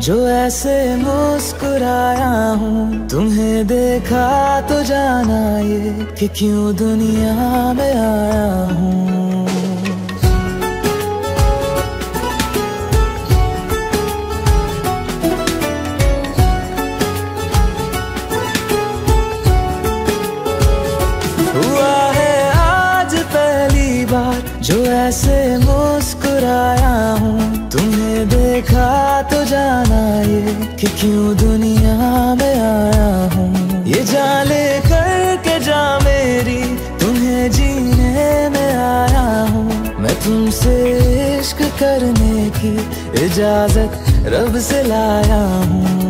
जो ऐसे मुस्कुराया हूँ। तुम्हें देखा तो जाना ये कि क्यों दुनिया में आया हूँ। जो ऐसे मुस्कुराया हूँ। तुम्हें देखा तो जाना ये कि क्यों दुनिया में आया हूँ। ये जाले करके जा मेरी, तुम्हें जीने में आया हूँ। मैं तुमसे इश्क करने की इजाज़त रब से लाया हूँ।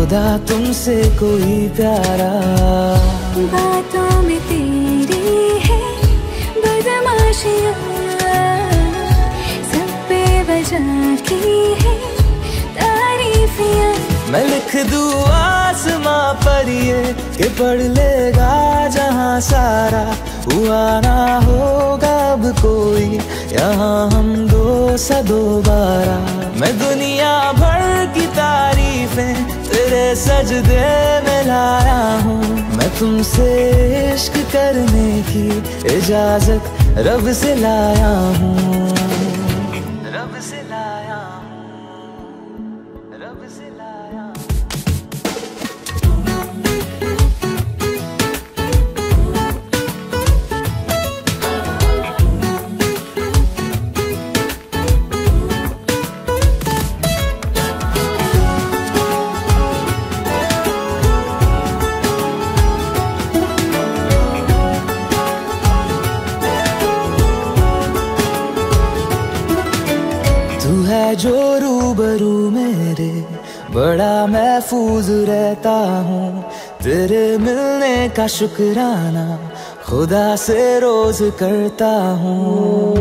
खुदा तुमसे कोई प्यारा। बातों में तेरी है बदमाशियाँ। सब पे बजा की है तारीफियाँ। मैं लिख दूँ आसमां पर ये कि पढ़ लेगा जहाँ सारा हुआ ना होगा अब कोई। यहाँ हम दो सा दोबारा मैं दुनिया भर की तारीफें तेरे सजदे में लाया हूँ। मैं तुमसे इश्क करने की इजाज़त रब से लाया हूँ। रब से लाया हूँ। रब से है जो रूबरू मेरे, बड़ा महफूज रहता हूँ। तेरे मिलने का शुक्राना खुदा से रोज करता हूँ।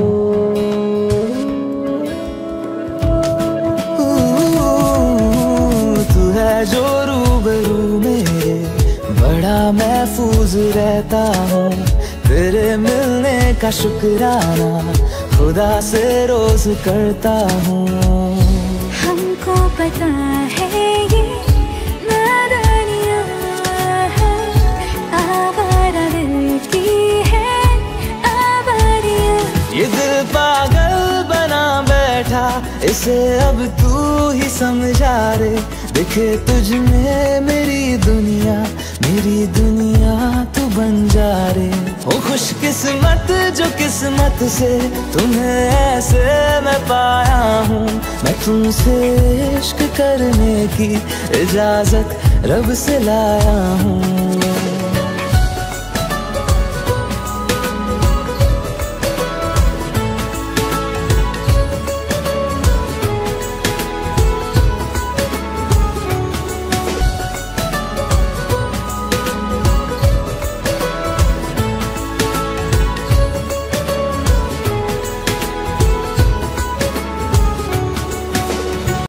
तू है जो रूबरू मेरे, बड़ा महफूज रहता हूँ। तेरे मिलने का शुक्राना खुदा से रोज करता हूँ। हमको पता है ये है। आवारा दिल की है आवारियाँ। ये दिल पागल बना बैठा इसे अब तू ही समझा रे। दिखे तुझ में मेरी दुनिया मेरी दुनिया तू बन जा रे। हो खुश किस्मत जो किस्मत से तुम्हें ऐसे मैं पाया हूँ। मैं तुमसे इश्क करने की इजाज़त रब से लाया हूँ।